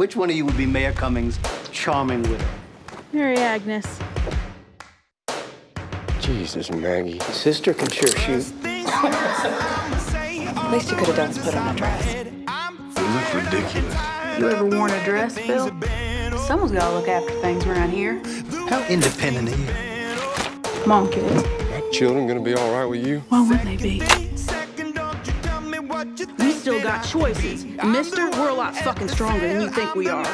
Which one of you would be Mayor Cummings' charming widow? Mary Agnes. Jesus, Maggie. Sister can sure shoot. At least you could have done is put on a dress. You look ridiculous. You ever worn a dress, Bill? Someone's gotta look after things around here. How independent are you? Come on, kids. Children gonna be all right with you? Why wouldn't they be? We still got choices. Mister, we're a lot fucking stronger than you think we are.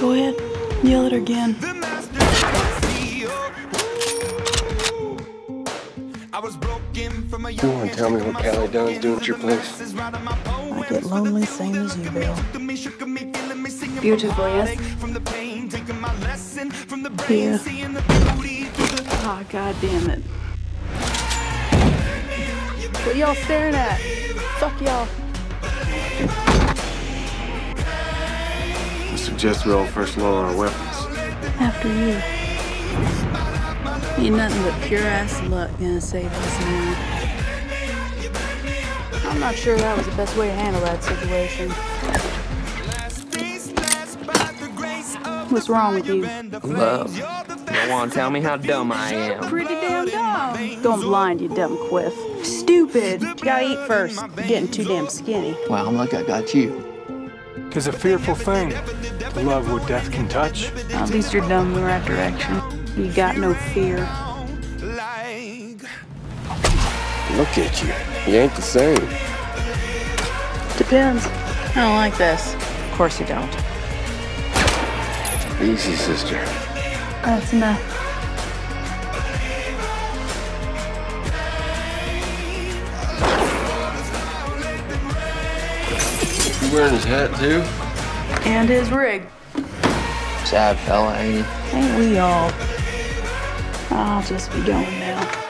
Go ahead. Yell it again. You wanna tell me what Callie Dunn's doing at your place? I get lonely, same as you, Bill. Beautiful, yes? Yeah. Oh, god damn it. What y'all staring at? Fuck y'all. I suggest we all first lower our weapons. After you. Ain't nothing but pure ass luck gonna save us now. I'm not sure that was the best way to handle that situation. What's wrong with you? Love. You want to tell me how dumb I am? Pretty damn dumb. Going blind, you dumb quiff. Stupid. You gotta eat first. You're getting too damn skinny. Well, I'm lucky I got you. Tis a fearful thing to love what death can touch. At least you're dumb in the right direction. You got no fear. Look at you. You ain't the same. Depends. I don't like this. Of course you don't. Easy, sister. That's enough. Wearing his hat too? And his rig. Sad fella, ain't he? Ain't we all? I'll just be going now.